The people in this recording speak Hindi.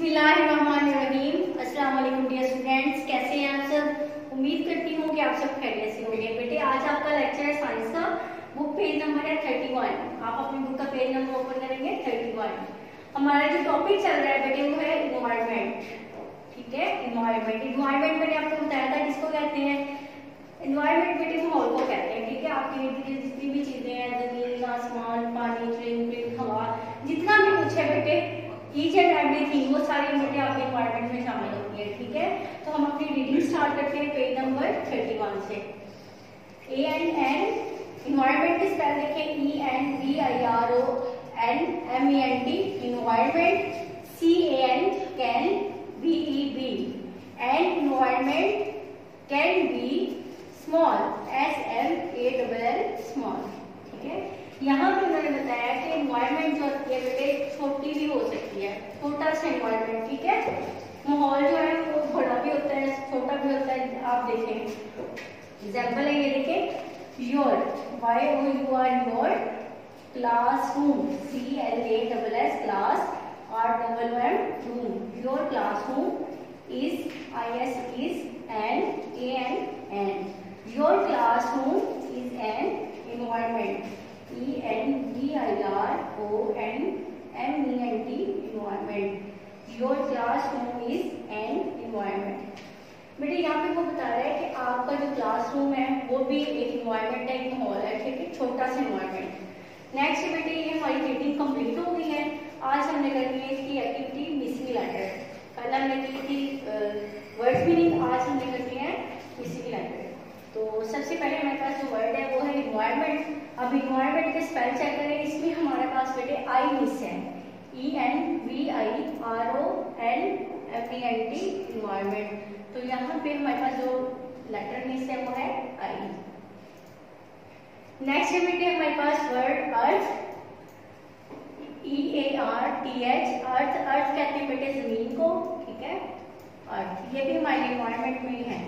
बिस्मिल्लाहिर्रहमानिर्रहीम। Dear students. कैसे हैं आप सब? उम्मीद करती हूँ कि आप सब खैरियत से होंगे। बेटे, आज आपका लेक्चर है साइंस का। बुक पेज नंबर है थर्टी वन आप अपनी बुक का पेज नंबर ओपन करेंगे थर्टी वन हमारा जो टॉपिक चल रहा है बेटे, वो है इन्वायरमेंट ठीक है? इन्वायरमेंट इन्वायरमेंट मैंने आपको बताया था किसको कहते हैं? इन्वायरमेंट बेटे माहौल को कहते हैं। ठीक है? आपके इर्द गिर्द जितनी भी चीज़ें हैं, ज़मीन, आसमान, पानी ट्रेन हवा, जितना भी कुछ है बेटे ईच एंड एवरीथिंग वो सारी बेटे आपके इन्वायरमेंट में शामिल होती है ठीक है? तो हम अपनी रीडिंग स्टार्ट करते हैं पेज नंबर थर्टी वन से। ए एंड एन इन्वायरमेंट के स्पेल देखें E N B I R O N M E N T environment C A N can B E be and environment can be small S M A double L small ठीक है यहाँ पे उन्होंने बताया कि इन्वायरमेंट जो होती है बेटे छोटी भी हो सकती है छोटा सा इन्वायरमेंट ठीक है? माहौल जो है वो बड़ा भी होता है, छोटा भी होता है, आप देखें। एग्ज़ाम्पल है ये देखें। Your Y O U R your classroom C L A double S class R double M room your classroom is I S is N A N N your classroom Your classroom is an environment. बेटे, यहाँ पे वो बता रहा है कि आपका जो क्लासरूम है, वो भी एक इन्वायरमेंट है एक माहौल है, ठीक है? छोटा सा इन्वायरमेंट नेक्स्ट बेटे, ये हमारी रीडिंग कंप्लीट हो गई है। आज हमने करनी है इसकी एक्टिविटी मिसिंग लेटर कल हमने की थी वर्ड्स मीनिंग आज हमने करनी है मिसिंग लेटर तो सबसे पहले हमारे पास जो वर्ड है, वो है इन्वायरमेंट अब इन्वायरमेंट के स्पेल चेक करें, इसमें हमारे पास बेटे आई मिस है। N R M E N T environment तो यहाँ पे हमारे पास जो लेटर मिस है वो है आई नेक्स्ट है बेटे हमारे पास word earth E A R T H earth earth कहते हैं बेटे ज़मीन को, ठीक है? अर्थ ये भी हमारे इन्वायरमेंट में है।